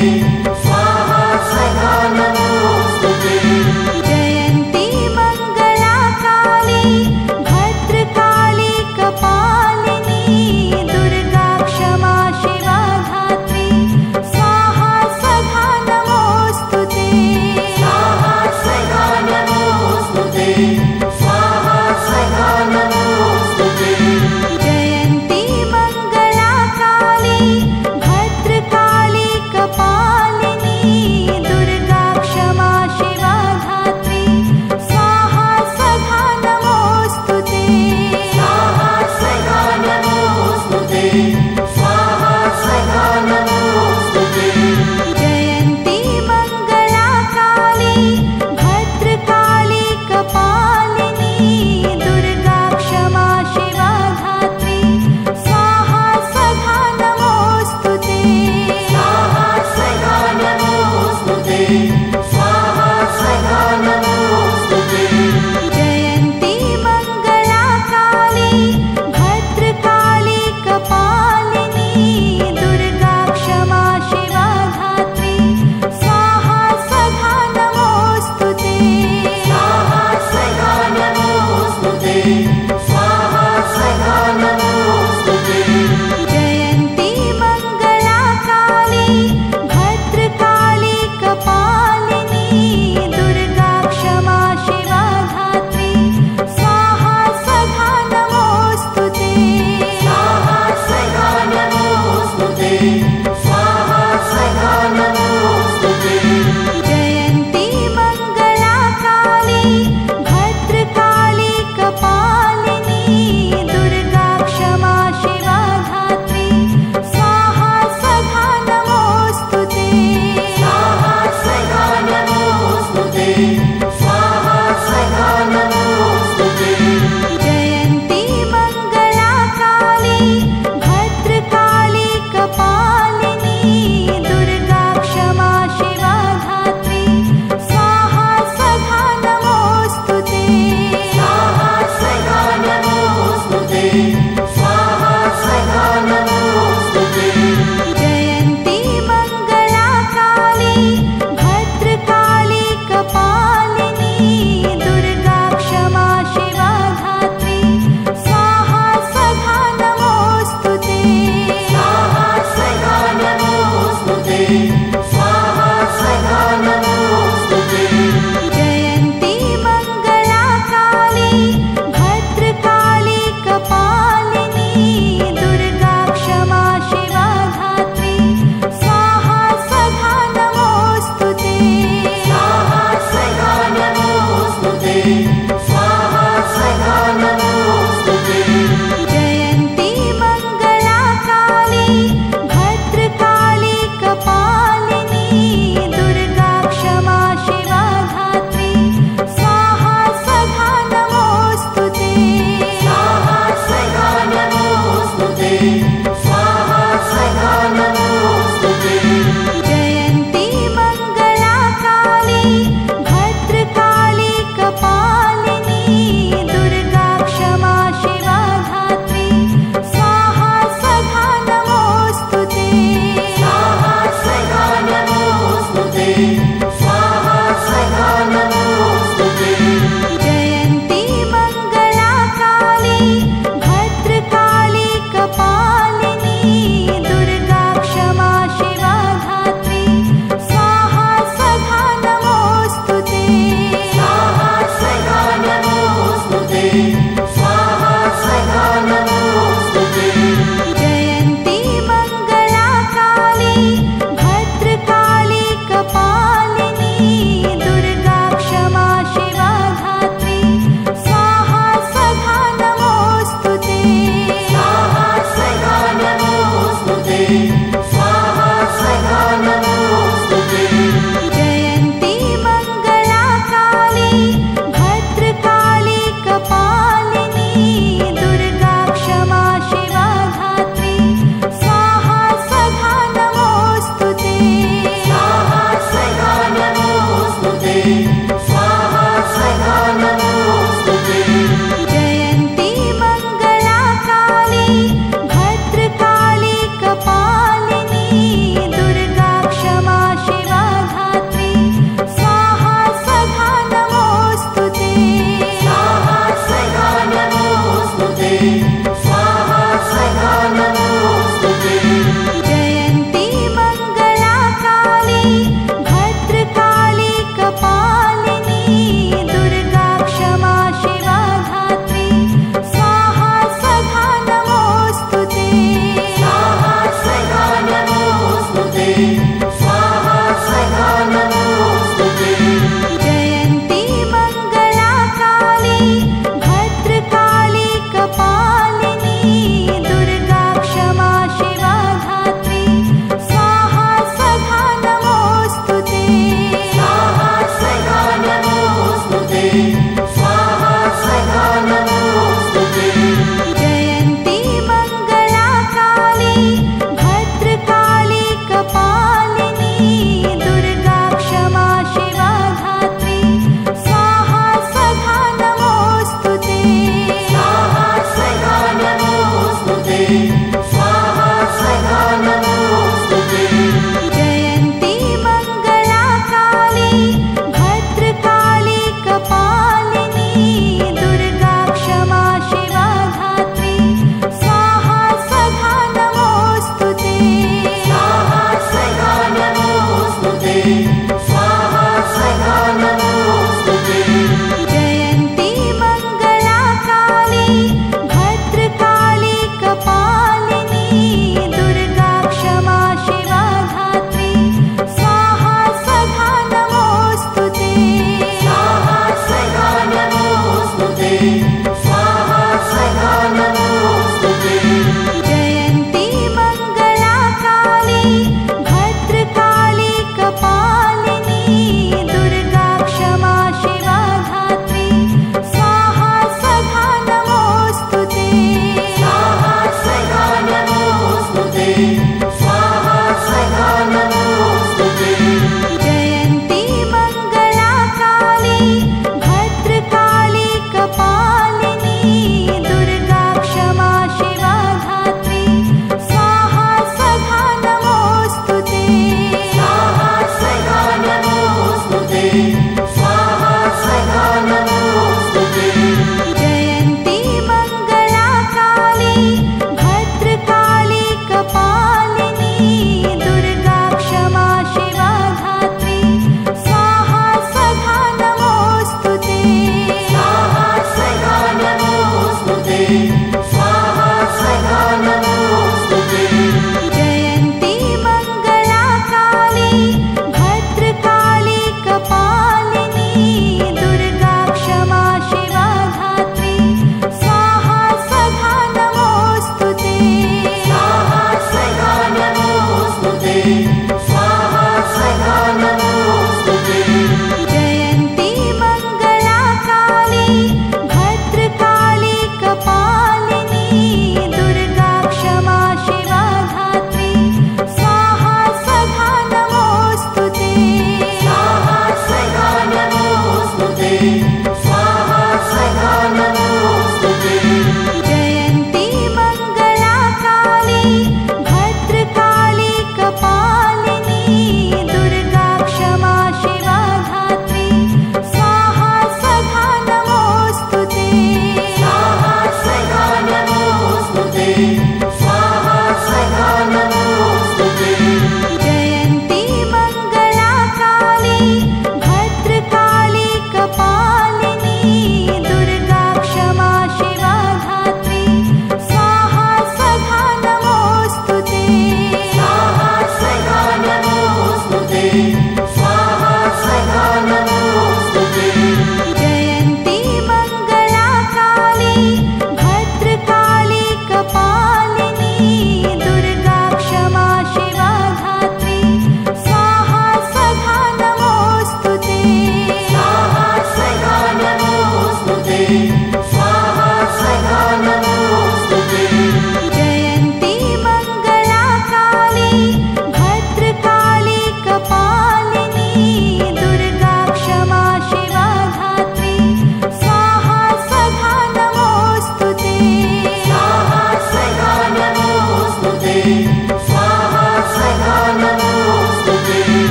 You.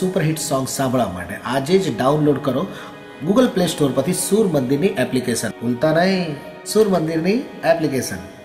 Superhit song સાંભળવા માટે. આજે જ ડાઉનલોડ કરો ગૂગલ પ્લે સ્ટોર પરથી સૂર મંદિરની એપ્લિકેશન. ભૂલતા નહીં. સૂર મંદિરની એપ્લિકેશન.